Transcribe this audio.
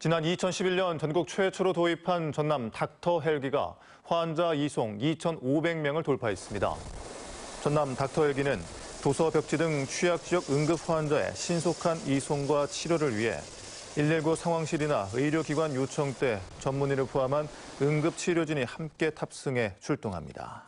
지난 2011년 전국 최초로 도입한 전남 닥터 헬기가 환자 이송 2,500명을 돌파했습니다. 전남 닥터 헬기는 도서 벽지 등 취약 지역 응급 환자의 신속한 이송과 치료를 위해 119 상황실이나 의료기관 요청 때 전문의를 포함한 응급치료진이 함께 탑승해 출동합니다.